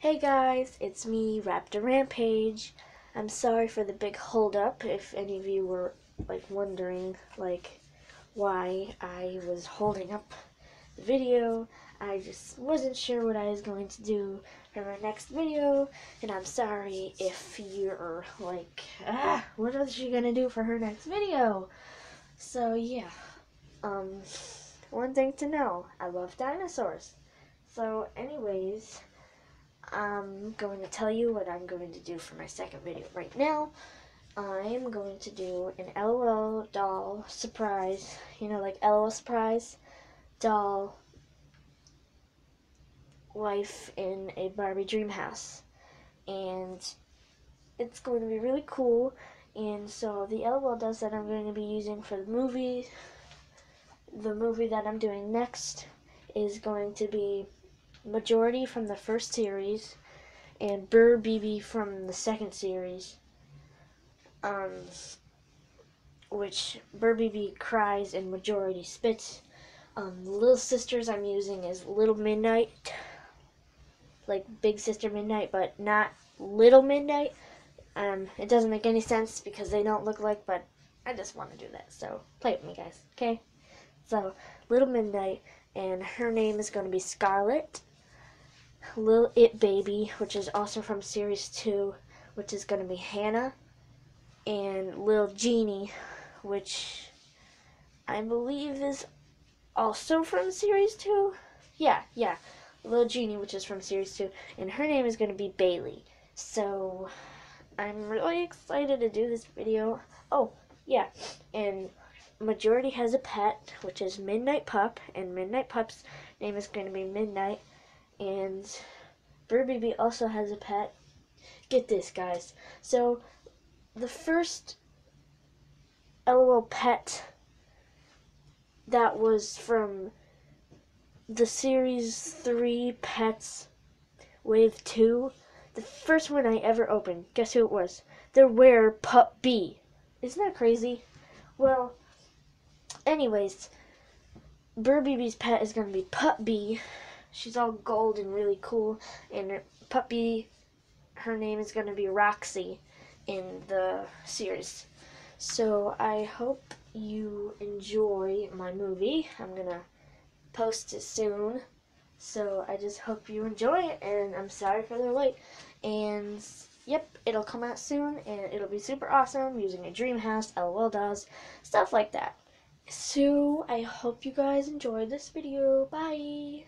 Hey guys, it's me, Raptor Rampage. I'm sorry for the big holdup. If any of you were like wondering like why I was holding up the video, I just wasn't sure what I was going to do for my next video, and I'm sorry if you're like, ah, what is she gonna do for her next video? So yeah, um, one thing to know, I love dinosaurs. So anyways, I'm going to tell you what I'm going to do for my second video right now. I'm going to do an LOL doll surprise, you know, like LOL surprise doll life in a Barbie dream house. And it's going to be really cool. And so the LOL dolls that I'm going to be using for the movie, the movie that I'm doing next is going to be Majority from the first series and Brrr B.B. from the second series. Um, which Brrr B.B. cries and Majority spits. Um, little sisters I'm using is Little Midnight, like Big Sister Midnight, but not Little Midnight. Um, it doesn't make any sense because they don't look like, but I just want to do that. So play with me, guys. Okay. So Little Midnight, and her name is going to be Scarlet. Lil It Baby, which is also from Series 2, which is going to be Hannah, and Lil Genie, which I believe is also from Series 2. Yeah, yeah, Lil Genie, which is from Series 2, and her name is going to be Bailey. So, I'm really excited to do this video. Oh, yeah, and Majority has a pet, which is Midnight Pup, and Midnight Pup's name is going to be Midnight and Brrr B.B. also has a pet. Get this, guys. So, the first LOL pet that was from the Series 3 Pets Wave 2, the first one I ever opened, guess who it was? The Rare Pup B. Isn't that crazy? Well, anyways, Brrr B.B.'s pet is going to be Pup B she's all gold and really cool. And her puppy, her name is going to be Roxy in the series. So I hope you enjoy my movie. I'm going to post it soon. So I just hope you enjoy it, and I'm sorry for the wait. And yep, it'll come out soon, and it'll be super awesome using a dream house, LOL dolls, stuff like that. So I hope you guys enjoyed this video. Bye!